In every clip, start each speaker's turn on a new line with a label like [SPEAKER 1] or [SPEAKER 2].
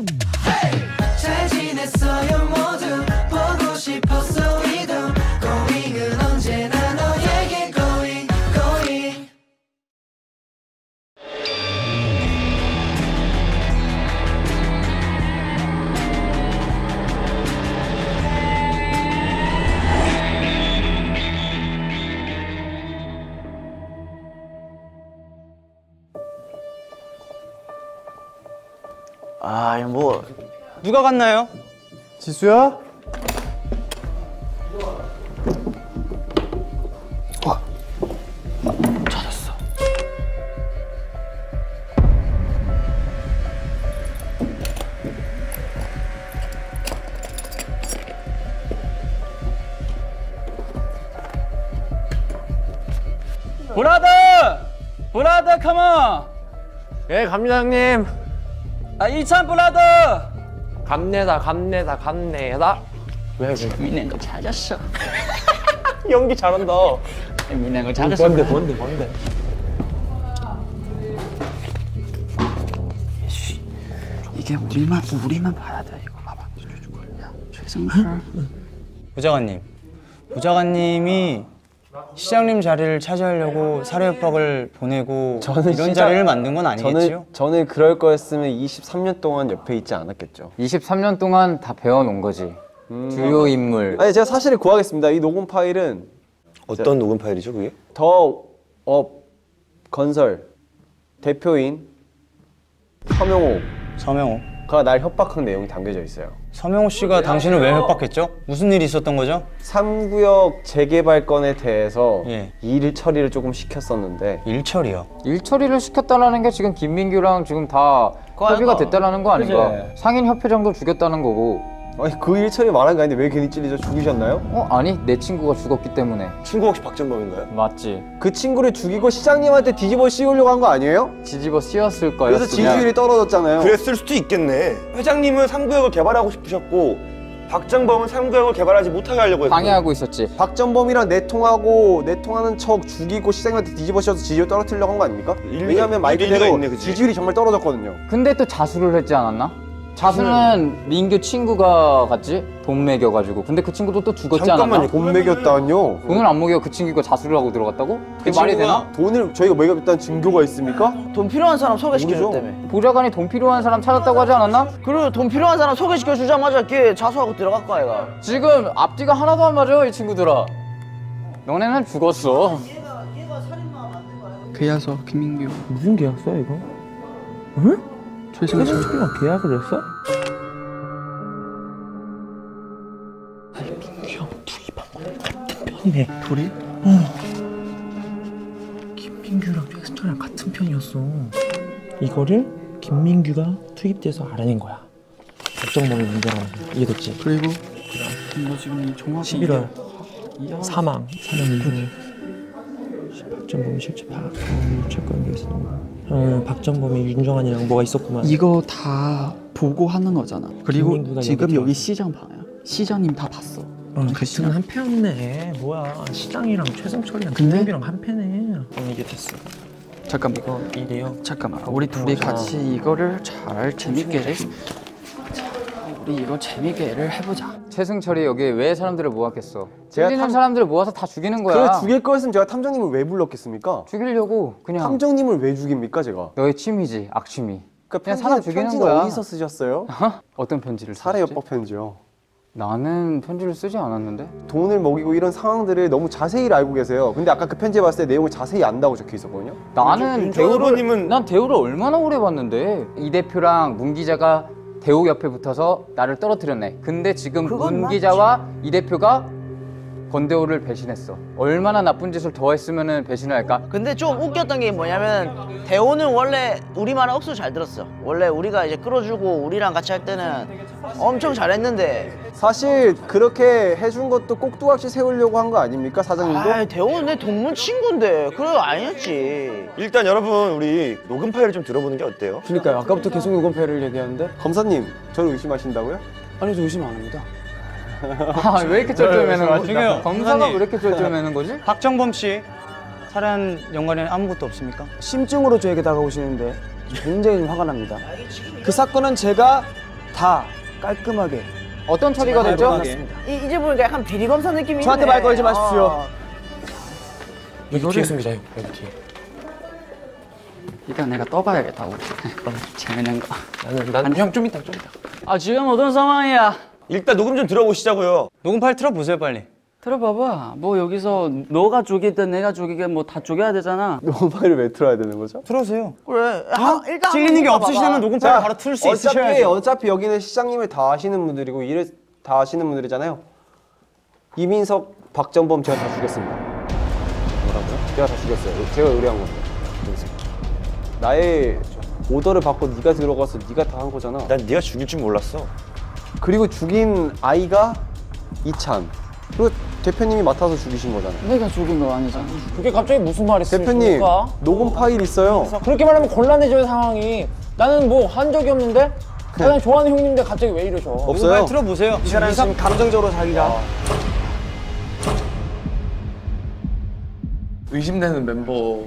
[SPEAKER 1] Ooh. 누가 갔나요?
[SPEAKER 2] 지수야?
[SPEAKER 1] 찾았어. 브라더! 브라더 컴온!
[SPEAKER 2] 예, 형님.
[SPEAKER 1] 아 이찬 브라더!
[SPEAKER 2] 갑내다, 갑내다, 갑내다.
[SPEAKER 1] 왜, 왜? 미는 거 찾았어.
[SPEAKER 2] 연기 잘한다.
[SPEAKER 1] 미는 거 찾았어.
[SPEAKER 2] 뭔데, 뭔데, 뭔데?
[SPEAKER 1] 이게 우리만 우리만 봐야 돼 이거 봐봐. 야, 최승철. 부장관님, 부장관님이 시장님 자리를 차지하려고 사례협박을 보내고 이런
[SPEAKER 3] 시장-
[SPEAKER 1] 자리를 만든 건 아니겠지요?
[SPEAKER 3] 저는 저는 그럴 거였으면 23년 동안 옆에 있지 않았겠죠.
[SPEAKER 4] 23년 동안 다 배워놓은 거지. 주요 인물.
[SPEAKER 3] 아니 제가 사실을 구하겠습니다. 이 녹음 파일은
[SPEAKER 5] 어떤 녹음 파일이죠 그게?
[SPEAKER 3] 더업 건설 대표인 서명호가
[SPEAKER 1] 서명호.
[SPEAKER 3] 날 협박한 내용이 담겨져 있어요.
[SPEAKER 1] 서명호 씨가 당신을 왜 협박했죠? 무슨 일이 있었던 거죠?
[SPEAKER 3] 3구역 재개발 건에 대해서
[SPEAKER 1] 예.
[SPEAKER 3] 일 처리를 조금 시켰었는데
[SPEAKER 1] 일 처리요.
[SPEAKER 4] 일 처리를 시켰다라는 게 지금 김민규랑 지금 다 협의가 됐다라는 거 아닌가? 상인 협회장도 죽였다는 거고.
[SPEAKER 3] 아니 그 일 처리 말한 게 아닌데 왜 괜히 찔리죠? 죽이셨나요?
[SPEAKER 4] 어 아니 내 친구가 죽었기 때문에.
[SPEAKER 5] 친구 혹시 박정범인가요?
[SPEAKER 4] 맞지.
[SPEAKER 3] 그 친구를 죽이고 시장님한테 뒤집어 씌우려고 한 거 아니에요?
[SPEAKER 4] 뒤집어 씌웠을 거였으면.
[SPEAKER 3] 그래서 지지율이 떨어졌잖아요.
[SPEAKER 5] 그랬을 수도 있겠네. 회장님은 3구역을 개발하고 싶으셨고 박정범은 3구역을 개발하지 못하게 하려고 했고
[SPEAKER 4] 방해하고 있었지.
[SPEAKER 3] 박전범이랑 내통하고 내통하는 척 죽이고 시장님한테 뒤집어 씌워서 지지율 떨어뜨리려고 한 거 아닙니까?
[SPEAKER 5] 일리-
[SPEAKER 3] 왜냐하면 말
[SPEAKER 5] 일리가
[SPEAKER 3] 그대로
[SPEAKER 5] 있네, 그치?
[SPEAKER 3] 지지율이 정말 떨어졌거든요.
[SPEAKER 4] 근데 또 자수를 했지 않았나? 자수는 민규 친구가 갔지? 돈 매겨가지고. 근데 그 친구도 또 죽었지
[SPEAKER 3] 잠깐만요.
[SPEAKER 4] 않았나?
[SPEAKER 3] 돈 매겼다뇨?
[SPEAKER 4] 돈을 안 먹여 그 친구가 자수를 하고 들어갔다고? 그게 말이 되나?
[SPEAKER 3] 돈을 저희가 매겼다는 증거가 있습니까?
[SPEAKER 6] 돈 필요한 사람 소개시켜
[SPEAKER 3] 모르죠.
[SPEAKER 6] 줬다며
[SPEAKER 4] 보좌관이 돈 필요한 사람 찾았다고 하지 않았나?
[SPEAKER 6] 그리고 돈 필요한 사람 소개시켜 주자마자 걔 자수하고 들어갈 거야 얘가
[SPEAKER 4] 지금 앞뒤가 하나도 안 맞아 이 친구들아 너네는 죽었어
[SPEAKER 7] 계약서 김민규
[SPEAKER 2] 무슨 계약서야 이거? 응?
[SPEAKER 7] 최승철
[SPEAKER 2] 최승철이랑 계약을 했어?
[SPEAKER 7] 편이네 둘이? 어 김민규랑 최승철이랑 같은 편이었어
[SPEAKER 2] 이거를 김민규가 투입돼서 알아낸 거야. 박정범이 문제라는 거. 이해됐지?
[SPEAKER 7] 그리고 너 지금 정확히
[SPEAKER 2] 11월
[SPEAKER 7] 이해-
[SPEAKER 2] 사망 사망 이후에 박정범이 실제 파악한 유착 관계 있었 어, 박정범이 윤정환이랑 뭐가 있었구만.
[SPEAKER 7] 이거 다 보고 하는 거잖아 그리고 지금
[SPEAKER 2] 여기.
[SPEAKER 7] 시장 봐요 시장님 다 봤어
[SPEAKER 2] 어, 같은 한 패였네. 뭐야? 시장이랑 최승철이랑 김민규랑 한 패네. 어, 이게 됐어.
[SPEAKER 7] 잠깐만
[SPEAKER 2] 이거 이래요.
[SPEAKER 7] 잠깐만 우리 둘이 같이 이거를 잘 재밌게 자, 우리 이거 재밌게를 해보자
[SPEAKER 4] 최승철이 여기 왜 사람들을 모았겠어
[SPEAKER 3] 제가 탐-
[SPEAKER 4] 사람들을 모아서 다 죽이는 거야
[SPEAKER 3] 그래 죽일 거였으면 제가 탐정님을 왜 불렀겠습니까?
[SPEAKER 4] 죽이려고 그냥
[SPEAKER 3] 탐정님을 왜 죽입니까 제가?
[SPEAKER 4] 너의 취미지 악취미
[SPEAKER 3] 그
[SPEAKER 4] 그냥
[SPEAKER 3] 편지,
[SPEAKER 4] 사람 죽이는
[SPEAKER 3] 편지는
[SPEAKER 4] 거야.
[SPEAKER 3] 어디서 쓰셨어요?
[SPEAKER 4] 어떤 편지를 썼지?
[SPEAKER 3] 살해협박 편지요.
[SPEAKER 4] 나는 편지를 쓰지 않았는데
[SPEAKER 3] 돈을 먹이고 이런 상황들을 너무 자세히 알고 계세요. 근데 아까 그 편지 봤을 때 내용을 자세히 안다고 적혀 있었거든요.
[SPEAKER 4] 나는 대우를
[SPEAKER 5] 후보님은
[SPEAKER 4] 난 대우를 얼마나 오래 봤는데 이 대표랑 문 기자가 대우 옆에 붙어서 나를 떨어뜨렸네. 근데 지금 문 기자와 이 대표가 권대우를 배신했어. 얼마나 나쁜 짓을 더 했으면 배신을 할까?
[SPEAKER 6] 근데 좀 웃겼던 게 뭐냐면 대호는 원래 우리 말은 억수 잘 들었어 원래 우리가 이제 끌어주고 우리랑 같이 할 때는 엄청 잘했는데
[SPEAKER 3] 사실 그렇게 해준 것도 꼭두각시 세우려고 한 거 아닙니까 사장님도?
[SPEAKER 6] 아 대호는 내 동문 친구인데 그래 아니었지
[SPEAKER 5] 일단 여러분 우리 녹음 파일을 좀 들어보는 게 어때요?
[SPEAKER 3] 그러니까요. 아까부터 계속 녹음패를 얘기하는데 검사님 저를 의심하신다고요?
[SPEAKER 7] 아니 저 의심 안 합니다
[SPEAKER 4] 아, 왜 이렇게 쩔쩔매는 거지?
[SPEAKER 1] 중요해요.
[SPEAKER 4] 검사가 왜. 이렇게 쩔쩔매는 거지?
[SPEAKER 1] 박정범 씨 살해한 연관에는 아무것도 없습니까?
[SPEAKER 8] 심증으로 저에게 다가오시는데 굉장히 좀 화가 납니다. 그 사건은 제가
[SPEAKER 1] 다 깔끔하게
[SPEAKER 4] 어떤 처리가 되죠?
[SPEAKER 6] 이, 이제 보니까 약간 비리 검사 느낌이
[SPEAKER 1] 저한테
[SPEAKER 6] 있네.
[SPEAKER 1] 말 걸지 마십시오.
[SPEAKER 6] 어.
[SPEAKER 7] 이거를
[SPEAKER 2] 숨기자 형 여기 뒤에
[SPEAKER 7] 이거 내가 떠봐야겠다 우리 그럼 재밌는 거.
[SPEAKER 2] 나는 나는 형좀 이따 좀 이따
[SPEAKER 7] 아 지금 어떤 상황이야?
[SPEAKER 5] 일단 녹음 좀 들어보시자고요.
[SPEAKER 1] 녹음 파일 틀어보세요 빨리
[SPEAKER 7] 들어봐봐. 뭐 여기서 너가 죽이든 내가 죽이든 뭐다 죽여야 되잖아.
[SPEAKER 3] 녹음 파일을 왜 틀어야 되는 거죠?
[SPEAKER 1] 틀어주세요
[SPEAKER 6] 그래. 하, 일단
[SPEAKER 1] 찔리는 게
[SPEAKER 6] 한번
[SPEAKER 1] 없으시다면
[SPEAKER 6] 봐봐.
[SPEAKER 1] 녹음 파일 바로 틀 수
[SPEAKER 3] 어차피
[SPEAKER 1] 있으셔야죠
[SPEAKER 3] 어차피 여기는 시장님을 다 아시는 분들이고 일을 다 아시는 분들이잖아요. 이민석, 박정범 제가 다 죽였습니다. 뭐라고요? 제가 다 죽였어요. 제가 의뢰한 겁니다. 그래서 나의 오더를 받고 네가 들어가서 네가 다 한 거잖아.
[SPEAKER 5] 난 네가 죽일 줄 몰랐어.
[SPEAKER 3] 그리고 죽인 아이가 이찬. 그리고 대표님이 맡아서 죽이신 거잖아요.
[SPEAKER 7] 내가 죽인 거 아니잖아.
[SPEAKER 2] 그게 갑자기 무슨 말이
[SPEAKER 3] 대표님 녹음 파일 있어요.
[SPEAKER 2] 그렇게 말하면 곤란해져요 상황이 나는 뭐 한 적이 없는데 가장 좋아하는 형님인데 갑자기 왜 이러셔
[SPEAKER 3] 없어요.
[SPEAKER 1] 파일 틀어보세요 이 사람 지금 감정적으로 자기가
[SPEAKER 8] 의심되는 멤버를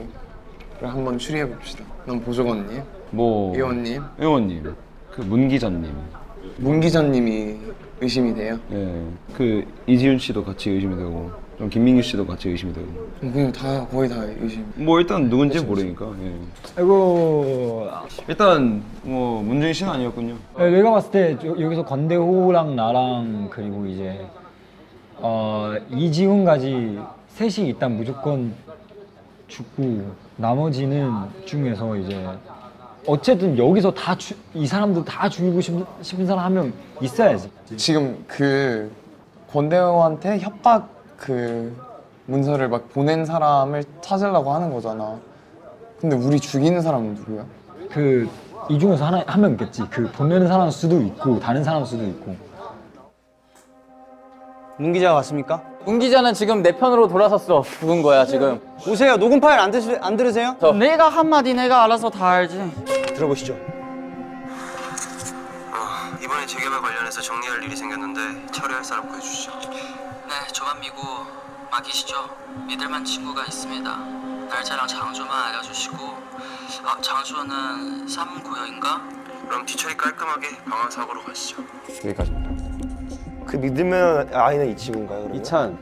[SPEAKER 8] 한번 추리해 봅시다. 난 보조관님,
[SPEAKER 9] 뭐
[SPEAKER 8] 의원님,
[SPEAKER 9] 의원님, 그 문 기자님,
[SPEAKER 8] 문 기자님이 의심이 돼요.
[SPEAKER 9] 예, 그 이지윤 씨도 같이 의심이 되고, 좀 김민규 씨도 같이 의심이 되고.
[SPEAKER 8] 그냥 다 거의 다 의심.
[SPEAKER 9] 뭐 일단 누군지 모르니까. 예. 아이고. 일단 뭐 문준희 씨는 아니었군요.
[SPEAKER 10] 네, 내가 봤을 때 저- 여기서 건대호랑 나랑 그리고 이제 어, 이지훈까지 셋이 일단 무조건 죽고 나머지는 중에서 이제 어쨌든 여기서 다 이 사람들 다 죽이고 싶은, 싶은 사람 한 명 있어야지.
[SPEAKER 8] 지금 그 권대호한테 협박 그 문서를 막 보낸 사람을 찾으려고 하는 거잖아. 근데 우리 죽이는 사람은 누구야?
[SPEAKER 10] 그 이 중에서 하나 한 명 있겠지. 그 보내는 사람 수도 있고 다른 사람 수도 있고.
[SPEAKER 1] 문 기자 왔습니까?
[SPEAKER 4] 문 기자는 지금 내 편으로 돌아섰어. 죽은 거야 지금.
[SPEAKER 1] 오세요 녹음 파일 안, 드시, 안 들으세요?
[SPEAKER 7] 내가 한마디 내가 알아서 다 알지.
[SPEAKER 5] 들어보시죠.
[SPEAKER 11] 이번에 재개발 관련해서 정리할 일이 생겼는데 처리할 사람 구해주시죠.
[SPEAKER 7] 네, 저만 믿고 맡기시죠. 믿을만 친구가 있습니다. 날짜랑 장소만 알려주시고, 아, 장소는 3구역인가?
[SPEAKER 11] 그럼 뒤처리 깔끔하게 방황 사고로 가시죠.
[SPEAKER 3] 여기까지입니다.
[SPEAKER 5] 그 믿으면 아이는 이 친구인가요? 그러면?
[SPEAKER 3] 이찬,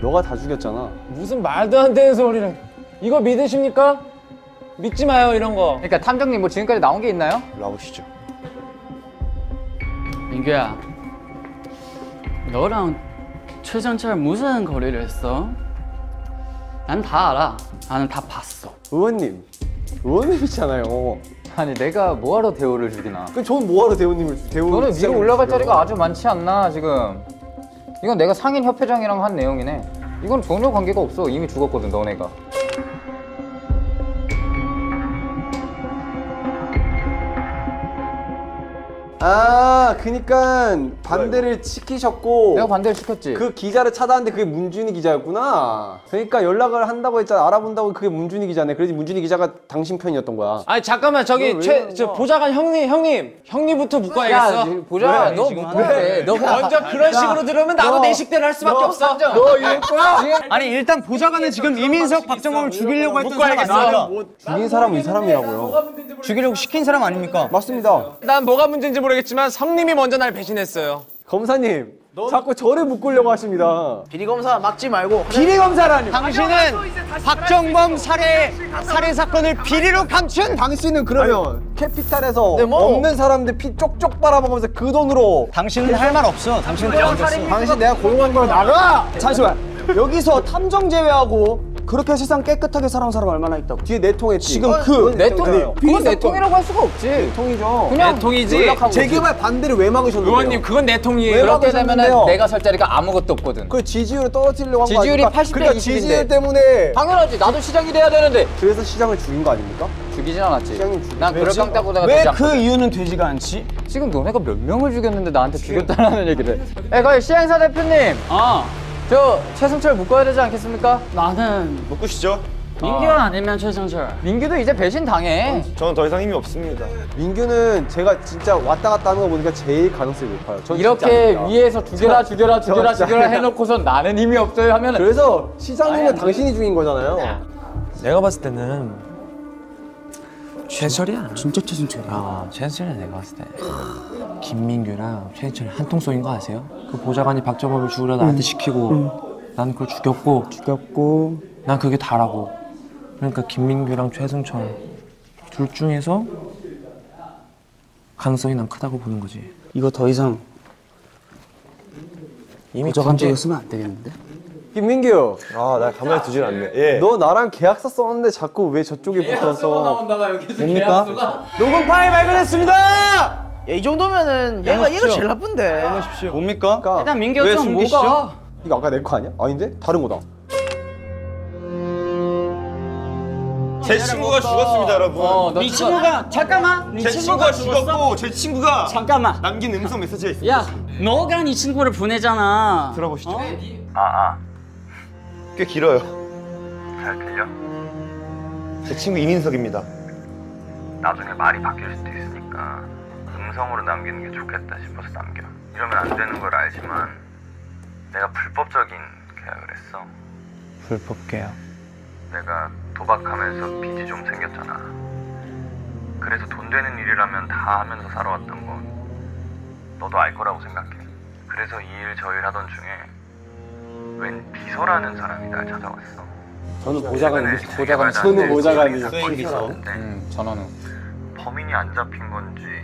[SPEAKER 3] 너가 다 죽였잖아.
[SPEAKER 2] 무슨 말도 안 되는 소리를 이거 믿으십니까? 믿지 마요 이런 거
[SPEAKER 4] 그러니까 탐정님 뭐 지금까지 나온 게 있나요?
[SPEAKER 5] 나오시죠.
[SPEAKER 7] 민규야, 너랑 최정철 무슨 거리를 했어? 난 다 알아. 나는 다 봤어.
[SPEAKER 3] 의원님, 의원님이잖아요.
[SPEAKER 4] 아니 내가 뭐하러 대우를 죽이나?
[SPEAKER 3] 그럼 저는 뭐하러 대우님을 대우?
[SPEAKER 4] 너는 위로 올라갈? 자리가 아주 많지 않나 지금? 이건 내가 상인 협회장이랑 한 내용이네. 이건 전혀 관계가 없어. 이미 죽었거든 너네가.
[SPEAKER 3] 아, 그니까 반대를 시키셨고
[SPEAKER 4] 내가 반대를 시켰지.
[SPEAKER 3] 그 기자를 찾아왔는데 그게 문준희 기자였구나. 그러니까 연락을 한다고 했잖아. 알아본다고 그게 문준희 기자네. 그래서 문준희 기자가 당신 편이었던 거야.
[SPEAKER 2] 아니 잠깐만 저기 왜최 저? 보좌관 형님 형님 형님부터
[SPEAKER 4] 야,
[SPEAKER 2] 묶어야겠어
[SPEAKER 4] 보자. 너 못해. 너
[SPEAKER 2] 먼저 그런 식으로 들으면 나도 내 식대로 할 수밖에 없어
[SPEAKER 4] 너 이럴 거야?
[SPEAKER 1] 아니 일단 보좌관은 지금 이민석 박정범을 죽이려고 했던 사람. 아닙니까?
[SPEAKER 3] 죽인 사람은 이 사람이라고요.
[SPEAKER 1] 죽이려고 시킨 사람 아닙니까?
[SPEAKER 3] 맞습니다.
[SPEAKER 2] 난 뭐가 문제인지 모르겠 지만 성님이 먼저 날 배신했어요
[SPEAKER 3] 검사님, 자꾸 저를 묶으려고 하십니다.
[SPEAKER 6] 비리 검사 막지 말고
[SPEAKER 1] 비리 검사라니. 당신은 박정범 살해 살해 사건을 비리로 감춘
[SPEAKER 3] 당신은 그러면 캐피탈에서
[SPEAKER 6] 네, 뭐.
[SPEAKER 3] 없는 사람들 피 쪽쪽 빨아먹으면서 그 돈으로
[SPEAKER 1] 당신은 할 말 없어. 당신은 대안됐어.
[SPEAKER 3] 당신 내가 고용한 걸 나가! 잠시만. 여기서 탐정 제외하고 그렇게 세상 깨끗하게 살아온 사람 얼마나 있다고? 뒤에 내 통했지. 지금
[SPEAKER 4] 그내 통, 그건 내 통이라고 할 수가 없지.
[SPEAKER 3] 통이죠.
[SPEAKER 4] 그냥
[SPEAKER 2] 통이지.
[SPEAKER 4] 연락하고
[SPEAKER 3] 재개발 반대를 왜 막으셨는데요?
[SPEAKER 2] 의원님 그건 내 통이에요
[SPEAKER 3] 왜
[SPEAKER 4] 그렇게
[SPEAKER 3] 막으셨는데요?
[SPEAKER 4] 되면 은 내가 설 자리가 아무것도 없거든.
[SPEAKER 3] 그 지지율을 떨어뜨리려고 한거
[SPEAKER 4] 지지율이
[SPEAKER 3] 아닙니까?
[SPEAKER 4] 80대
[SPEAKER 3] 그러니까
[SPEAKER 4] 20인데.
[SPEAKER 3] 지지율 때문에
[SPEAKER 4] 당연하지. 나도 시장이 돼야 되는데.
[SPEAKER 3] 그래서 시장을 죽인 거 아닙니까?
[SPEAKER 4] 죽이진 않았지.
[SPEAKER 3] 시장님 죽-
[SPEAKER 4] 난 그럴
[SPEAKER 3] 왜지?
[SPEAKER 4] 깡따구다가
[SPEAKER 1] 왜
[SPEAKER 4] 되지
[SPEAKER 1] 그
[SPEAKER 4] 않거든.
[SPEAKER 1] 이유는 되지가 않지?
[SPEAKER 4] 지금 너네가 몇 명을 죽였는데 나한테 죽였다라는 얘기를. 에, 거기 시행사 대표님.
[SPEAKER 7] 아,
[SPEAKER 4] 저 최승철 묶어야 되지 않겠습니까?
[SPEAKER 7] 나는
[SPEAKER 5] 묶으시죠.
[SPEAKER 7] 민규가 아 니면 최정철.
[SPEAKER 4] 민규도 이제 배신 당해.
[SPEAKER 5] 저는 더 이상 힘이 없습니다.
[SPEAKER 3] 민규는 제가 진짜 왔다 갔다 하는 거 보니까 제일 가능성이 높아요.
[SPEAKER 4] 이렇게. 위에서 죽여라 죽여라
[SPEAKER 3] 저
[SPEAKER 4] 죽여라 죽여라. 해놓고선 나는 힘이 없어요 하면은
[SPEAKER 3] 그래서 시장님은 당신이 죽인 거잖아요.
[SPEAKER 2] 내가 봤을 때는
[SPEAKER 12] 최철이야. 진짜 최승철이야. 아, 최승철이야 내가 봤을 때. 김민규랑 최승철이 한통 쏘인 거 아세요? 그 보좌관이 박정범을 죽으려 나한테 시키고 난 그걸 죽였고 죽였고 난 그게 다라고. 그러니까 김민규랑 최승철 둘 중에서 가능성이 난 크다고 보는 거지.
[SPEAKER 7] 이거 더 이상
[SPEAKER 12] 이미
[SPEAKER 7] 보좌관 쪽에 쓰면 안 되겠는데?
[SPEAKER 3] 김민규.
[SPEAKER 5] 아, 나 가만히 두질 않네. 예.
[SPEAKER 3] 너 나랑 계약서 썼는데 자꾸 왜 저쪽에 붙어서 뭡니까? 녹음 파일 발견했습니다.
[SPEAKER 6] 야, 이 정도면은 얘가 얘가 제일 나쁜데.
[SPEAKER 3] 뭡니까?
[SPEAKER 1] 일단 민규 왜형
[SPEAKER 3] 숨기시죠?
[SPEAKER 1] 뭐가?
[SPEAKER 3] 이거 아까 내 거 아니야? 아닌데? 다른 거다.
[SPEAKER 5] 제 친구가 죽었습니다, 여러분.
[SPEAKER 1] 어,
[SPEAKER 7] 너네 친구가 잠깐만. 네
[SPEAKER 5] 제 친구가 죽었고 제 친구가
[SPEAKER 7] 잠깐만.
[SPEAKER 5] 남긴 음성 메시지가 있어요.
[SPEAKER 7] 야, 너가 네 친구를 보내잖아.
[SPEAKER 5] 들어보시죠.
[SPEAKER 7] 어?
[SPEAKER 11] 아, 아.
[SPEAKER 5] 꽤 길어요.
[SPEAKER 11] 잘 들려?
[SPEAKER 5] 제 친구 이민석입니다.
[SPEAKER 11] 나중에 말이 바뀔 수도 있으니까 음성으로 남기는 게 좋겠다 싶어서 남겨. 이러면 안 되는 걸 알지만 내가 불법적인 계약을 했어.
[SPEAKER 12] 불법 계약.
[SPEAKER 11] 내가 도박하면서 빚이 좀 생겼잖아. 그래서 돈 되는 일이라면 다 하면서 살아왔던 건 너도 알 거라고 생각해. 그래서 이 일 저 일 하던 중에 웬 비서라는 사람이 날 찾아왔어.
[SPEAKER 3] 저는.
[SPEAKER 11] 최근에
[SPEAKER 3] 보좌관. 저는.
[SPEAKER 11] 수행 비서.
[SPEAKER 4] 음, 전화는
[SPEAKER 11] 범인이 안 잡힌 건지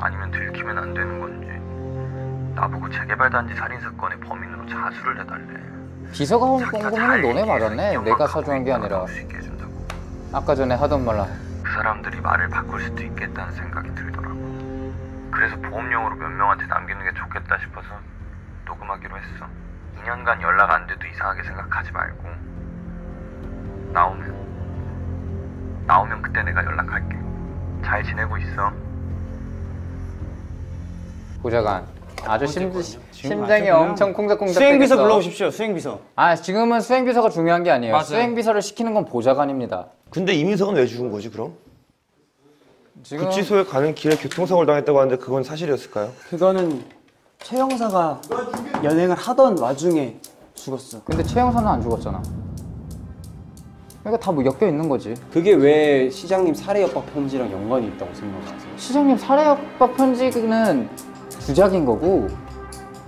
[SPEAKER 11] 아니면 들키면 안 되는 건지 나보고 재개발 단지 살인 사건의 범인으로 자수를 해달래.
[SPEAKER 4] 비서가
[SPEAKER 11] 온잘
[SPEAKER 4] 너네.
[SPEAKER 11] 연막
[SPEAKER 4] 내가 사주한 게 아니라. 아까 전에 하던 말랑
[SPEAKER 11] 그 사람들이 말을 바꿀 수도 있겠다는 생각이 들더라고. 그래서 보험용으로 몇 명한테 남기는 게 좋겠다 싶어서 녹음하기로 했어. 2년간 연락 안 돼도 이상하게 생각하지 말고 나오면 나오면 그때 내가 연락할게. 잘 지내고 있어.
[SPEAKER 4] 보좌관 아주 심, 심장이 엄청 콩닥콩닥
[SPEAKER 7] 수행비서. 불러오십시오. 수행비서.
[SPEAKER 4] 아 지금은 수행비서가 중요한 게 아니에요.
[SPEAKER 7] 맞아요.
[SPEAKER 4] 수행비서를 시키는 건 보좌관입니다.
[SPEAKER 5] 근데 이민석은 왜 죽은 거지, 그럼?
[SPEAKER 4] 지금
[SPEAKER 5] 구치소에 가는 길에 교통사고를 당했다고 하는데 그건 사실이었을까요?
[SPEAKER 7] 그거는 최 형사가 연행을 하던 와중에 죽었어.
[SPEAKER 4] 근데 최 형사는 안 죽었잖아. 그러니까 다 뭐 엮여 있는 거지.
[SPEAKER 3] 그게 왜 시장님 살해 협박 편지랑 연관이 있다고 생각하세요?
[SPEAKER 4] 시장님 살해 협박 편지는 주작인 거고.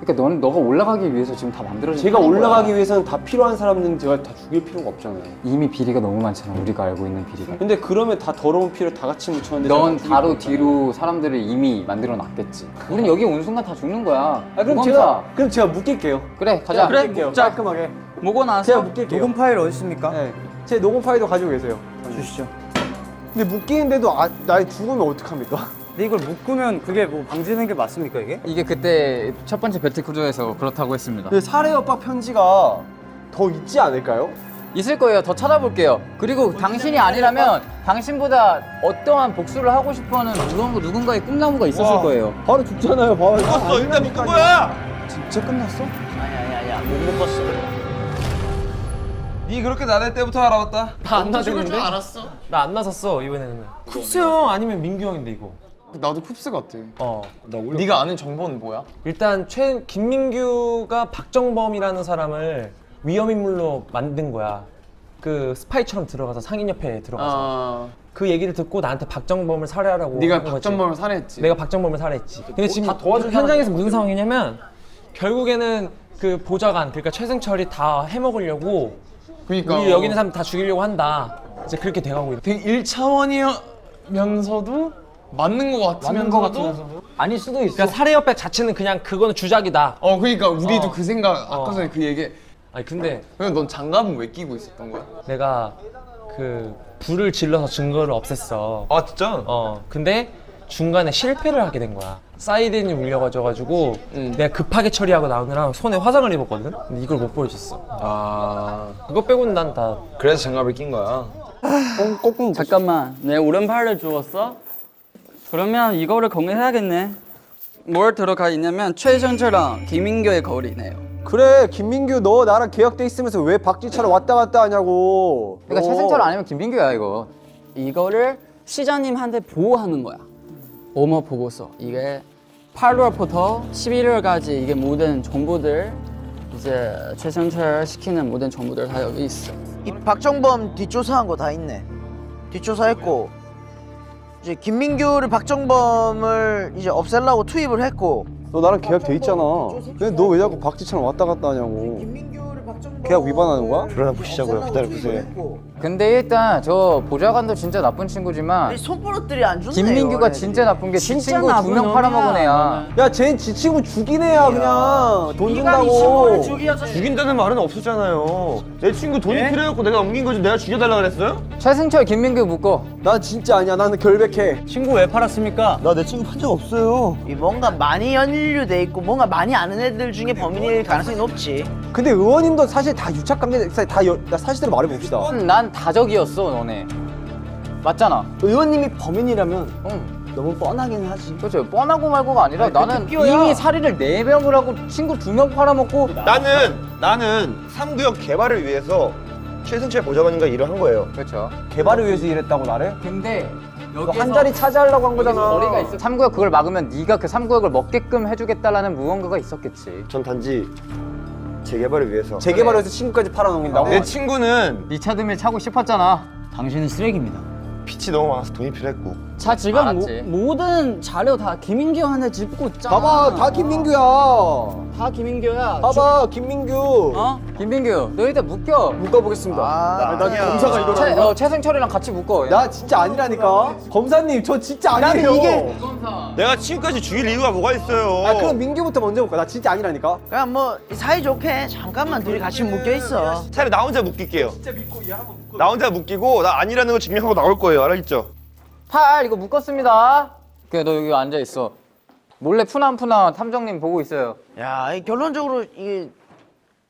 [SPEAKER 4] 그러니까 넌 너가 올라가기 위해서 지금 다 만들어진
[SPEAKER 3] 제가
[SPEAKER 4] 거야.
[SPEAKER 3] 올라가기 위해서는 다 필요한 사람들은 제가 다 죽일 필요가 없잖아요.
[SPEAKER 4] 이미 비리가 너무 많잖아. 우리가 알고 있는 비리가.
[SPEAKER 3] 근데 그러면 다 더러운 피를 다 같이 묻혔는데
[SPEAKER 4] 넌
[SPEAKER 3] 제가
[SPEAKER 4] 바로 뒤로 사람들을 이미 만들어 놨겠지. 우린 여기 온 순간 다 죽는 거야.
[SPEAKER 3] 아 그럼 제가
[SPEAKER 4] 다-
[SPEAKER 3] 그럼 제가 묶일게요.
[SPEAKER 4] 그래 가자.
[SPEAKER 7] 그래,
[SPEAKER 3] 묶일게요.
[SPEAKER 7] 묶자.
[SPEAKER 3] 깔끔하게.
[SPEAKER 7] 뭐고 나서
[SPEAKER 3] 제가 묶일게요.
[SPEAKER 7] 녹음 파일 어디 있습니까?
[SPEAKER 3] 네. 제 녹음 파일도 가지고 계세요.
[SPEAKER 7] 주시죠.
[SPEAKER 3] 근데 묶이는데도 아, 나 죽으면 어떡합니까?
[SPEAKER 7] 근데 이걸 묶으면 그게 뭐 방지되는 게 맞습니까 이게?
[SPEAKER 4] 이게 그때 첫 번째 배틀크루에서 그렇다고 했습니다.
[SPEAKER 3] 근데 살해 협박 편지가 더 있지 않을까요?
[SPEAKER 4] 있을 거예요. 더 찾아볼게요. 그리고 당신이 아니라면 당신보다 어떠한 복수를 하고 싶어하는 누군가, 누군가의 꿈나무가 있었을
[SPEAKER 3] 와.
[SPEAKER 4] 거예요.
[SPEAKER 3] 바로 죽잖아요. 바로
[SPEAKER 5] 죽었어, 일단 묶은 거야!
[SPEAKER 3] 진짜 끝났어?
[SPEAKER 6] 야야야야 못 묶었어.
[SPEAKER 13] 니 그렇게 나댈 때부터 알아봤다.
[SPEAKER 2] 나안 나댔는데? 알았어. 나 안 나섰어 이번에는. 쿱스 형 아니면 민규 형인데 이거.
[SPEAKER 8] 나도 쿱스 같아.
[SPEAKER 2] 어. 나
[SPEAKER 8] 네가 아는 정보는 뭐야?
[SPEAKER 2] 일단 최 김민규가 박정범이라는 사람을 위험 인물로 만든 거야. 그 스파이처럼 들어가서 상인 옆에 들어가서
[SPEAKER 8] 아,
[SPEAKER 2] 그 얘기를 듣고 나한테 박정범을 살해하라고
[SPEAKER 8] 네가
[SPEAKER 2] 한 거지.
[SPEAKER 8] 박정범을 살해했지.
[SPEAKER 2] 내가 박정범을 살해했지. 근데 지금
[SPEAKER 4] 다 도와준
[SPEAKER 2] 현장에서 무슨 상황이냐면 결국에는 그 보좌관 그러니까 최승철이 다 해먹으려고
[SPEAKER 8] 그러니까
[SPEAKER 2] 우리 여기 있는 사람 다 죽이려고 한다. 이제 그렇게 돼가고 있는.
[SPEAKER 8] 되게 1차원이면서도 맞는 것 같으면서도
[SPEAKER 4] 아닐 수도 있어.
[SPEAKER 2] 그러니까 살해 협박 자체는 그냥 그거는 주작이다.
[SPEAKER 8] 어 그러니까 우리도
[SPEAKER 2] 어.
[SPEAKER 8] 그 생각 아까
[SPEAKER 2] 어.
[SPEAKER 8] 전에 그 얘기
[SPEAKER 2] 아니 근데
[SPEAKER 8] 그럼 넌 장갑은 왜 끼고 있었던 거야?
[SPEAKER 2] 내가 그 불을 질러서 증거를 없앴어.
[SPEAKER 5] 아, 진짜?
[SPEAKER 2] 어 근데 중간에 실패를 하게 된 거야. 사이렌이 울려가지고 내가 급하게 처리하고 나오느라 손에 화상을 입었거든. 근데 이걸 못 보여줬어.
[SPEAKER 13] 아,
[SPEAKER 2] 그거 빼고는 난 다
[SPEAKER 13] 그래서 장갑을 낀 거야.
[SPEAKER 7] 잠깐만, 내 오른팔을 주웠어? 그러면 이거를 공개해야겠네. 뭘 들어가 있냐면 최정철랑 김민규의 거리네요.
[SPEAKER 3] 그래 김민규 너 나랑 계약돼 있으면서 왜 박지철을 왔다 갔다 하냐고.
[SPEAKER 4] 그러니까
[SPEAKER 3] 너.
[SPEAKER 4] 최승철 아니면 김민규야 이거.
[SPEAKER 7] 이거를 시장님한테 보호하는 거야. 오머 보고서. 이게 8월부터 11월까지 이게 모든 정보들 이제 최정철 시키는 모든 정보들 다 여기 있어.
[SPEAKER 6] 이 박정범 뒷조사한 거 다 있네. 뒷조사했고 이제 김민규를 박정범을 이제 없애려고 투입을 했고
[SPEAKER 3] 너 나랑 계약 돼 있잖아. 근데 너 왜 자꾸 박지처럼 왔다 갔다 하냐고. 계약 위반하는 거야?
[SPEAKER 5] 드러나 보시자고요. 기다려 보세요.
[SPEAKER 4] 근데 일단 저 보좌관도 진짜 나쁜 친구지만
[SPEAKER 6] 이 손버릇들이 안 좋네요.
[SPEAKER 4] 김민규가 진짜 나쁜 게 지
[SPEAKER 6] 진짜
[SPEAKER 4] 친구 두
[SPEAKER 6] 나쁜
[SPEAKER 4] 명 팔아먹은 애야.
[SPEAKER 3] 야, 쟤는 지 친구 죽인 애야 그냥. 돈 준다고.
[SPEAKER 5] 죽인다는 말은 없었잖아요. 내 친구 돈이
[SPEAKER 4] 예?
[SPEAKER 5] 필요해갖고 내가 옮긴 거지 내가 죽여달라 그랬어요?
[SPEAKER 4] 최승철, 김민규 묶어.
[SPEAKER 3] 난 진짜 아니야. 나는 결백해.
[SPEAKER 1] 친구 왜 팔았습니까?
[SPEAKER 5] 나 내 친구 판 적 없어요.
[SPEAKER 6] 이 뭔가 많이 연 루돼 있고 뭔가 많이 아는 애들 중에 범인일 가능성이 높지.
[SPEAKER 3] 근데 의원님도 사실 다 유착감정 다 여, 나 사실대로 말해봅시다.
[SPEAKER 4] 난 다적이었어 너네. 맞잖아.
[SPEAKER 3] 의원님이 범인이라면
[SPEAKER 4] 응.
[SPEAKER 3] 너무 뻔하긴 하지.
[SPEAKER 4] 그렇죠. 뻔하고 말고가 아니라
[SPEAKER 3] 아니,
[SPEAKER 4] 나는. 이미 사리를 네 명을 하고 친구 두 명 팔아먹고
[SPEAKER 5] 나는 나는 3구역 개발을 위해서 최승철 보좌관님과 일을 한 거예요.
[SPEAKER 4] 그렇죠.
[SPEAKER 3] 개발을 위해서 일했다고 나를?
[SPEAKER 4] 근데
[SPEAKER 3] 너 한 자리 차지하려고 한 거잖아.
[SPEAKER 4] 있어. 3구역 그걸 막으면 네가 그 3구역을 먹게끔 해주겠다라는 무언가가 있었겠지.
[SPEAKER 5] 전 단지 재개발을 위해서.
[SPEAKER 3] 재개발을 해서 친구까지 팔아넘긴다고?
[SPEAKER 5] 내 친구는
[SPEAKER 4] 네 차드밀 차고 싶었잖아.
[SPEAKER 1] 당신은 쓰레기입니다.
[SPEAKER 5] 빚이 너무 많아서 돈이 필요했고.
[SPEAKER 14] 자 지금
[SPEAKER 4] 알았지.
[SPEAKER 14] 모, 모든 자료 다 김민규 한테 짚고 있잖아.
[SPEAKER 3] 봐봐, 다 김민규야.
[SPEAKER 14] 다 김민규야.
[SPEAKER 3] 봐봐, 김민규.
[SPEAKER 4] 어? 김민규, 너 일단 묶여.
[SPEAKER 3] 묶어보겠습니다.
[SPEAKER 6] 아,
[SPEAKER 3] 난 검사가 이거라는
[SPEAKER 4] 최,
[SPEAKER 3] 거야?
[SPEAKER 4] 어, 최승철이랑 같이 묶어.
[SPEAKER 3] 나 진짜 아니라니까. 검사님, 저 진짜 아니에요.
[SPEAKER 5] 이게- 내가 친구까지 죽일 이유가 뭐가 있어요?
[SPEAKER 3] 아, 그럼 민규부터 먼저 볼까? 나 진짜 아니라니까.
[SPEAKER 6] 그냥 뭐 사이좋게 잠깐만 둘이 같이 묶여 있어.
[SPEAKER 5] 차라리 나 혼자 묶일게요. 나 혼자 묶이고 나 아니라는 거 증명하고 나올 거예요. 알겠죠?
[SPEAKER 4] 팔 이거 묶었습니다. 그래 너 여기 앉아 있어. 몰래 푸나푸나 탐정님 보고 있어요.
[SPEAKER 6] 야, 이 결론적으로 이게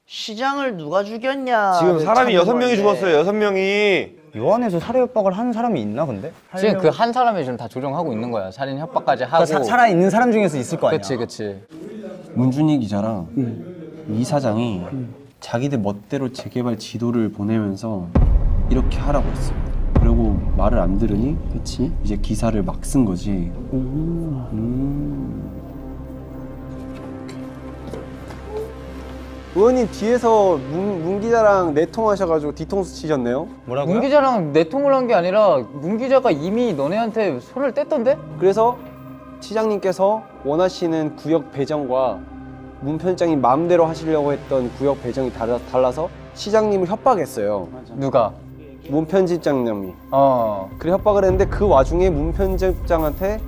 [SPEAKER 6] 시장을 누가 죽였냐.
[SPEAKER 5] 지금 사람이 여섯 명이. 죽었어요. 여섯 명이.
[SPEAKER 1] 요 안에서 살해 협박을 하는 사람이 있나 근데?
[SPEAKER 4] 지금 그 한 사람이 지금 다 조정하고 있는 거야. 살인 협박까지 하고.
[SPEAKER 1] 그러니까 사, 살아 있는 사람 중에서 있을 거 아니야.
[SPEAKER 4] 그치 그치.
[SPEAKER 15] 문준희 기자랑 이 사장이 자기들 멋대로 재개발 지도를 보내면서 이렇게 하라고 했어. 그리고 말을 안 들으니 그치? 이제 기사를 막 쓴 거지. 음.
[SPEAKER 3] 의원님 뒤에서 문, 문 기자랑 내통하셔가지고 뒤통수 치셨네요.
[SPEAKER 4] 문 기자랑 내통을 한 게 아니라 문 기자가 이미 너네한테 손을 뗐던데?
[SPEAKER 3] 그래서 시장님께서 원하시는 구역 배정과 문 편장님 마음대로 하시려고 했던 구역 배정이 달라, 달라서 시장님을 협박했어요.
[SPEAKER 4] 누가?
[SPEAKER 3] 문 편집장님이.
[SPEAKER 4] 어.
[SPEAKER 3] 그래 협박을 했는데 그 와중에 문 편집장한테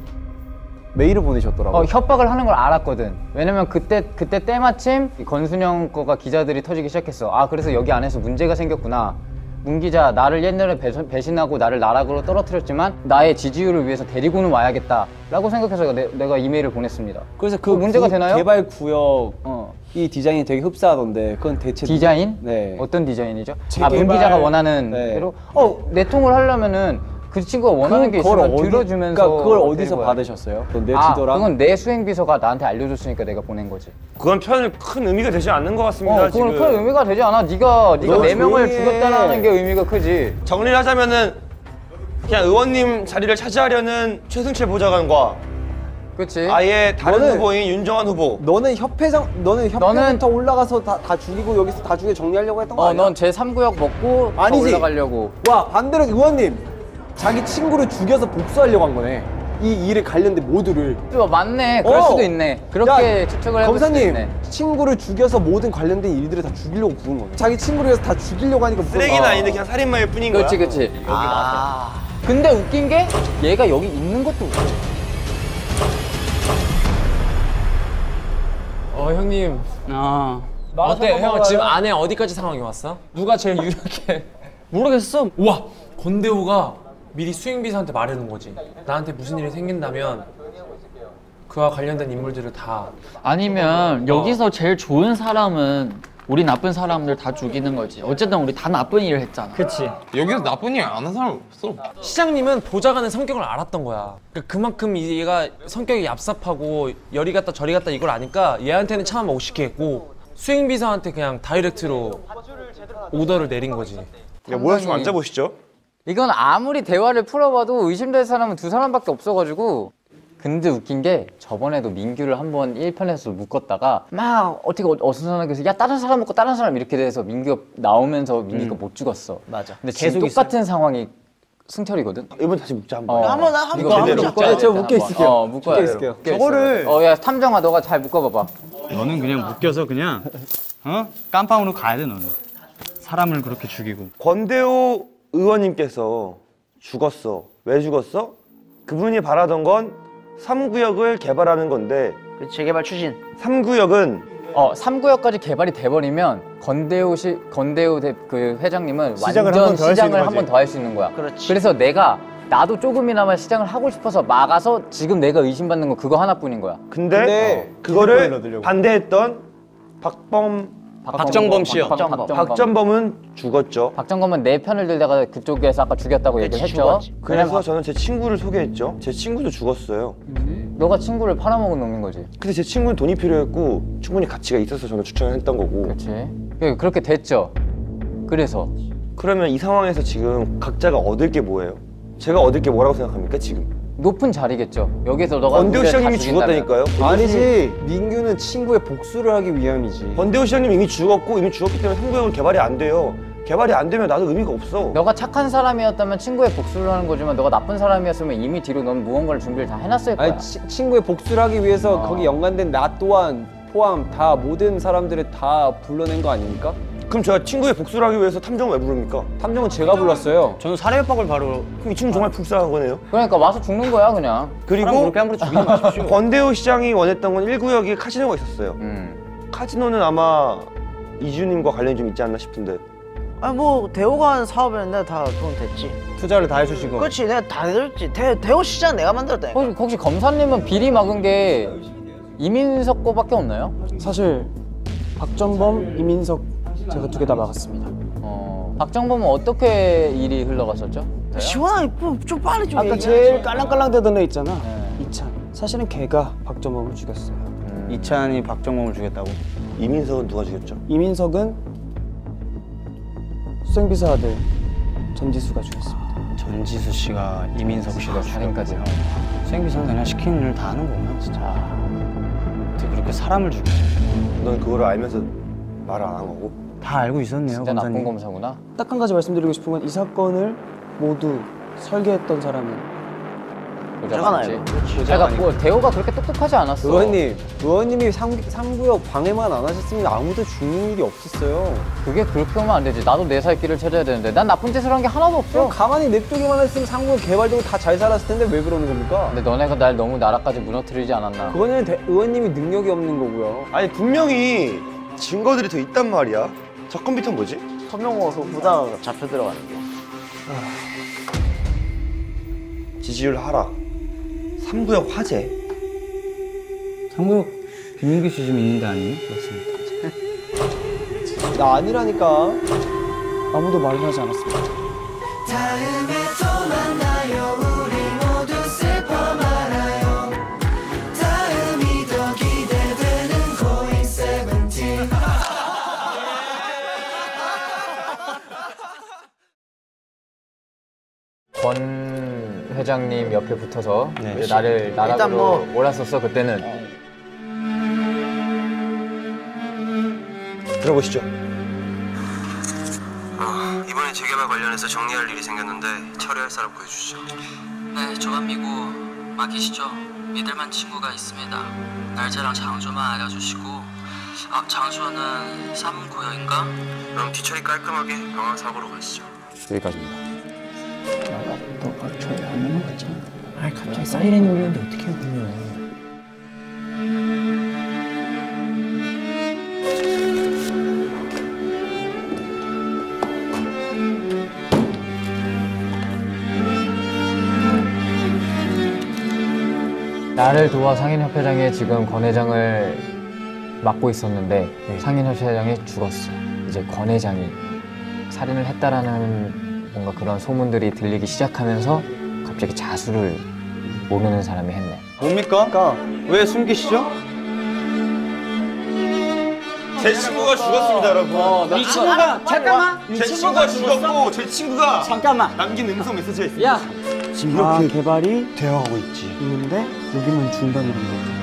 [SPEAKER 3] 메일을 보내셨더라고요.
[SPEAKER 4] 어, 협박을 하는 걸 알았거든. 왜냐면 그때 그때 때마침 이 건순영 거가 기자들이 터지기 시작했어. 아 그래서 여기 안에서 문제가 생겼구나. 문 기자 나를 옛날에 배신, 배신 하고 나를 나락으로 떨어뜨렸지만 나의 지지율을 위해서 데리고는 와야겠다라고 생각해서 내, 내가 이메일을 보냈습니다.
[SPEAKER 3] 그래서 그
[SPEAKER 4] 문제가
[SPEAKER 3] 구-
[SPEAKER 4] 되나요?
[SPEAKER 3] 개발 구역
[SPEAKER 4] 어.
[SPEAKER 3] 이 디자인이 되게 흡사하던데 그건 대체
[SPEAKER 4] 디자인?
[SPEAKER 3] 네.
[SPEAKER 4] 어떤 디자인이죠? 아,
[SPEAKER 3] 재개발.
[SPEAKER 4] 문 기자가 원하는
[SPEAKER 3] 네.
[SPEAKER 4] 대로 어 내통을 하려면은 그 친구가 원하는 게
[SPEAKER 3] 그걸
[SPEAKER 4] 있으면
[SPEAKER 3] 어디-
[SPEAKER 4] 들어주면서
[SPEAKER 3] 그러니까 그걸 어디서. 받으셨어요? 그내
[SPEAKER 4] 아,
[SPEAKER 3] 지도랑
[SPEAKER 4] 그건 내 수행 비서가 나한테 알려줬으니까 내가 보낸 거지.
[SPEAKER 5] 그건 편, 큰 의미가 되지 않는 것 같습니다.
[SPEAKER 4] 어, 그건
[SPEAKER 5] 지금.
[SPEAKER 4] 큰 의미가 되지 않아. 네가 네가
[SPEAKER 5] 너
[SPEAKER 4] 네 명을
[SPEAKER 5] 조용히 해.
[SPEAKER 4] 죽였다는 게 의미가 크지.
[SPEAKER 5] 정리를 하자면은 그냥 의원님 자리를 차지하려는 최승철 보좌관과
[SPEAKER 4] 그렇지.
[SPEAKER 5] 아예 다른
[SPEAKER 3] 너는-
[SPEAKER 5] 후보인 윤정환 후보.
[SPEAKER 3] 너는 협회장 너는 협회부터 올라가서 다, 다 죽이고 여기서 다 죽여 정리하려고 했던 거
[SPEAKER 4] 어,
[SPEAKER 3] 아니야?
[SPEAKER 4] 넌 제 3구역 먹고 더
[SPEAKER 3] 아니지.
[SPEAKER 4] 올라가려고.
[SPEAKER 3] 와 반대로 의원님 자기 친구를 죽여서 복수하려고 한 거네. 이 일에 관련된 모두를.
[SPEAKER 4] 어, 맞네. 그럴
[SPEAKER 3] 어.
[SPEAKER 4] 수도 있네. 그렇게
[SPEAKER 3] 야,
[SPEAKER 4] 추측을 해볼 수도
[SPEAKER 3] 검사님
[SPEAKER 4] 있네.
[SPEAKER 3] 친구를 죽여서 모든 관련된 일들을 다 죽이려고 부른 거네. 자기 친구를 위해서 다 죽이려고 하니까 무슨-
[SPEAKER 5] 쓰레기는
[SPEAKER 3] 어.
[SPEAKER 5] 아닌데 그냥 살인마일 뿐인 거야.
[SPEAKER 4] 그렇지, 그렇지. 아. 근데 웃긴 게 얘가 여기 있는 것도 웃겨.
[SPEAKER 1] 어 형님.
[SPEAKER 14] 아.
[SPEAKER 1] 어때 형 지금 안에 어디까지 상황이 왔어? 누가 제일 유력해? 모르겠어. 와 권대호가 미리 수행비서한테 말해놓은 거지. 나한테 무슨 일이 생긴다면 그와 관련된 인물들을 다
[SPEAKER 14] 아니면 여기서 제일 좋은 사람은 우리 나쁜 사람들 다 죽이는 거지. 어쨌든 우리 다 나쁜 일을 했잖아.
[SPEAKER 1] 그치.
[SPEAKER 8] 여기서 나쁜 일안 하는 사람 없어.
[SPEAKER 1] 시장님은 보좌관의 성격을 알았던 거야. 그만큼 얘가 성격이 얍삽하고 열이 갔다 저리 갔다 이걸 아니까 얘한테는 차마 못 시키겠고 수행비서한테 그냥 다이렉트로 오더를 내린 거지.
[SPEAKER 5] 야, 모양 좀 앉아보시죠.
[SPEAKER 4] 이건 아무리 대화를 풀어봐도 의심될 사람은 두 사람밖에 없어가지고 근데 웃긴 게 저번에도 민규를 한 번 1편에서 묶었다가 막 어떻게 어- 어수선하게 해서 야 다른 사람 먹고 다른 사람 이렇게 돼서 민규가 나오면서 민규가 못 죽었어
[SPEAKER 6] 맞아.
[SPEAKER 4] 근데 지금
[SPEAKER 1] 계속 있어요.
[SPEAKER 4] 똑같은 상황이 승철이거든.
[SPEAKER 5] 이번 다시 묻자 한번.
[SPEAKER 4] 어.
[SPEAKER 6] 한번 나 한번
[SPEAKER 4] 이거
[SPEAKER 6] 한번
[SPEAKER 4] 제대로
[SPEAKER 6] 자-
[SPEAKER 4] 묶어야
[SPEAKER 6] 자-
[SPEAKER 4] 돼.
[SPEAKER 6] 묶여 있을게요.
[SPEAKER 4] 어, 묶어야
[SPEAKER 6] 묶여. 있을게요.
[SPEAKER 4] 있어요.
[SPEAKER 6] 저거를-
[SPEAKER 4] 어, 야 탐정아 너가 잘 묶어봐봐.
[SPEAKER 16] 너는 그냥 묶여서 그냥 어 깜빵으로 가야 돼 너는. 사람을 그렇게 죽이고.
[SPEAKER 5] 권대호 의원님께서 죽었어. 왜 죽었어? 그분이 바라던 건 3구역을 개발하는 건데
[SPEAKER 6] 그 재개발 추진.
[SPEAKER 5] 3구역은
[SPEAKER 4] 어, 3구역까지 개발이 돼버리면 건대호 시 건대호 대, 그 회장님은
[SPEAKER 5] 시장을
[SPEAKER 4] 완전
[SPEAKER 5] 한번더할수
[SPEAKER 4] 시장을
[SPEAKER 5] 있는
[SPEAKER 4] 한번
[SPEAKER 5] 거지.
[SPEAKER 4] 더할 수 있는 거야.
[SPEAKER 6] 그렇지.
[SPEAKER 4] 그래서 내가 나도 조금이나마 시장을 하고 싶어서 막아서 지금 내가 의심받는 건 그거 하나뿐인 거야.
[SPEAKER 5] 근데, 그거를 반대했던 박범
[SPEAKER 4] 박정범 씨요.
[SPEAKER 5] 박정범.
[SPEAKER 4] 박정범.
[SPEAKER 5] 박정범은 죽었죠.
[SPEAKER 4] 박정범은 내 편을 들다가 그쪽에서 아까 죽였다고 얘기를 했죠.
[SPEAKER 5] 그래서 저는 제 친구를 소개했죠. 제 친구도 죽었어요.
[SPEAKER 4] 너가 친구를 팔아먹은 놈인 거지.
[SPEAKER 5] 근데 제 친구는 돈이 필요했고 충분히 가치가 있어서 저는 추천을 했던 거고.
[SPEAKER 4] 그렇지. 그렇게 됐죠. 그래서
[SPEAKER 5] 그러면 이 상황에서 지금 각자가 얻을 게 뭐예요? 제가 얻을 게 뭐라고 생각합니까 지금?
[SPEAKER 4] 높은 자리겠죠. 여기서 너가
[SPEAKER 5] 권대호
[SPEAKER 4] 우리를 다
[SPEAKER 5] 시장님이
[SPEAKER 4] 죽인다면.
[SPEAKER 5] 죽었다니까요?
[SPEAKER 3] 아니지 민규는 친구의 복수를 하기 위함이지
[SPEAKER 5] 권대호 시장님 이미 죽었고 이미 죽었기 때문에 한국역은 개발이 안 돼요. 개발이 안 되면 나도 의미가 없어.
[SPEAKER 4] 너가 착한 사람이었다면 친구의 복수를 하는 거지만 너가 나쁜 사람이었으면 이미 뒤로 넌 무언가를 준비를 다 해놨을 거야.
[SPEAKER 3] 아니 치- 친구의 복수를 하기 위해서 거기 연관된 나 또한 포함 다 모든 사람들을 다 불러낸 거 아닙니까?
[SPEAKER 5] 그럼 제가 친구의 복수를 하기 위해서 탐정을 왜 부릅니까?
[SPEAKER 3] 탐정은 제가 불렀어요
[SPEAKER 16] 저는 살해 협박을 바로.
[SPEAKER 5] 그럼 이 친구 정말 불쌍한 거네요.
[SPEAKER 4] 그러니까 와서 죽는 거야 그냥.
[SPEAKER 5] 그리고
[SPEAKER 16] 그렇게 함부로 죽이지 마십시오.
[SPEAKER 5] 권대호 시장이 원했던 건 1구역에 카지노가 있었어요.
[SPEAKER 4] 음.
[SPEAKER 5] 카지노는 아마 이주님과 관련이 좀 있지 않나 싶은데.
[SPEAKER 6] 아니 뭐 대호가 한 사업이었는데 다 돈 됐지.
[SPEAKER 3] 투자를 다 해주시고
[SPEAKER 6] 그렇지 내가 다 해줬지. 대, 대호 시장 내가 만들었다니까.
[SPEAKER 4] 혹시, 혹시 검사님은 비리 막은 게 이민석 거밖에 없나요?
[SPEAKER 12] 사실 박전범, 이민석 제가 두 개 다 막았습니다.
[SPEAKER 4] 어, 박정범은 어떻게 일이 흘러갔었죠?
[SPEAKER 6] 시원하게 좀, 좀 빨리 좀
[SPEAKER 12] 아까. 제일 깔랑깔랑대던 애 있잖아.
[SPEAKER 4] 네.
[SPEAKER 12] 이찬. 사실은 걔가 박전범을 죽였어요.
[SPEAKER 16] 이찬이 박정범을 죽였다고?
[SPEAKER 5] 이민석은 누가 죽였죠?
[SPEAKER 12] 이민석은 수생비서 아들 전지수가 죽였습니다.
[SPEAKER 16] 전지수 씨가 이민석 씨가
[SPEAKER 4] 살인까지.
[SPEAKER 16] 죽였고요. 수행비서는 그냥 시키는 일 다 하는구나 진짜. 어떻게 그렇게 사람을 죽이지?
[SPEAKER 5] 넌 그거를 알면서 말을 안 한 거고?
[SPEAKER 16] 다 알고 있었네요
[SPEAKER 4] 진짜 나쁜
[SPEAKER 16] 검사님.
[SPEAKER 4] 검사구나.
[SPEAKER 12] 딱 한 가지 말씀드리고 싶은 건 이 사건을 모두 설계했던 사람은
[SPEAKER 4] 아니지. 제가 뭐 대호가 그렇게 똑똑하지 않았어.
[SPEAKER 3] 의원님 의원님이 상, 상구역 방해만 안 하셨으면 아무도 죽는 일이 없었어요
[SPEAKER 4] 그게 그렇게 하면 안 되지. 나도 내 살 길을 찾아야 되는데 난 나쁜 짓을 한 게 하나도 없어.
[SPEAKER 3] 가만히 냅두기만 했으면 상구역 개발되고 다 잘 살았을 텐데 왜 그러는 겁니까?
[SPEAKER 4] 근데 너네가 날 너무 나라까지 무너뜨리지 않았나?
[SPEAKER 3] 그거는 대- 의원님이 능력이 없는 거고요
[SPEAKER 5] 아니 분명히 증거들이 더 있단 말이야. 저 컴퓨터 뭐지?
[SPEAKER 6] 서명호 그 보다가 잡혀 들어가는 게.
[SPEAKER 5] 지지율 하락. 3구역 화재.
[SPEAKER 16] 상무역 김민규 씨좀 있는 데 아니에요? 맞습니다.
[SPEAKER 3] 나 아니라니까
[SPEAKER 12] 아무도 말을 하지 않았습니다.
[SPEAKER 4] 권 회장님 옆에 붙어서
[SPEAKER 16] 네.
[SPEAKER 4] 이제 나를 나락으로
[SPEAKER 6] 뭐-
[SPEAKER 4] 몰았었어 그때는.
[SPEAKER 5] 들어보시죠.
[SPEAKER 15] 아, 이번에 재개발 관련해서 정리할 일이 생겼는데 처리할 사람 구해주시죠.
[SPEAKER 17] 네, 조만 미고 맡기시죠. 믿을 만 친구가 있습니다. 날짜랑 장소만 알려주시고 아, 장소는 3구역인가?
[SPEAKER 15] 그럼 뒤처리 깔끔하게 병원 사고로 가시죠.
[SPEAKER 3] 여기까지입니다
[SPEAKER 12] 저희 안 하는 거 있잖아. 아 갑자기 사이렌이 울리는데 어떻게 해요 그러면.
[SPEAKER 4] 나를 도와 상인협회장에 지금 권 회장을 맡고 있었는데 상인협회장이 죽었어. 이제 권 회장이 살인을 했다라는 뭔가 그런 소문들이 들리기 시작하면서 갑자기 자수를 모르는 사람이 했네.
[SPEAKER 16] 뭡니까? 왜 숨기시죠?
[SPEAKER 5] 제 친구가 죽었습니다, 여러분.
[SPEAKER 12] 이 친구가 잠깐만.
[SPEAKER 5] 제 친구가 죽었고 제 친구가
[SPEAKER 12] 잠깐만.
[SPEAKER 5] 남긴 음성 메시지가 있습니다.
[SPEAKER 12] 야.
[SPEAKER 5] 지금
[SPEAKER 12] 아
[SPEAKER 5] 이렇게
[SPEAKER 12] 개발이
[SPEAKER 5] 대화하고 있지.
[SPEAKER 12] 있는데 여기만 중단을 한 거야.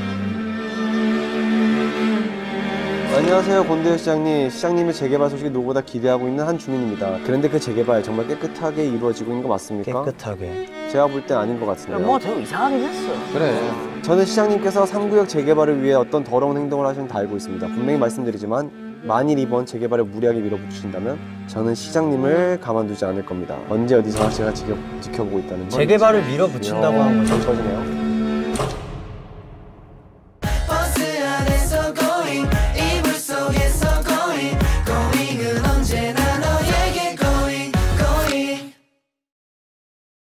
[SPEAKER 3] 안녕하세요 권대현 시장님. 시장님의 재개발 소식이 누구보다 기대하고 있는 한 주민입니다. 그런데 그 재개발 정말 깨끗하게 이루어지고 있는 거 맞습니까?
[SPEAKER 6] 깨끗하게.
[SPEAKER 3] 제가 볼 땐 아닌 것 같은데요.
[SPEAKER 6] 뭐 되게 이상하긴 했어
[SPEAKER 3] 그래. 저는 시장님께서 3구역 재개발을 위해 어떤 더러운 행동을 하시는 다 알고 있습니다. 분명히 말씀드리지만 만일 이번 재개발을 무리하게 밀어붙이신다면 저는 시장님을 가만두지 않을 겁니다. 언제 어디서 제가 지켜, 지켜보고 있다는 걸
[SPEAKER 6] 재개발을 밀어붙인다고 하는 거죠?
[SPEAKER 3] 터지네요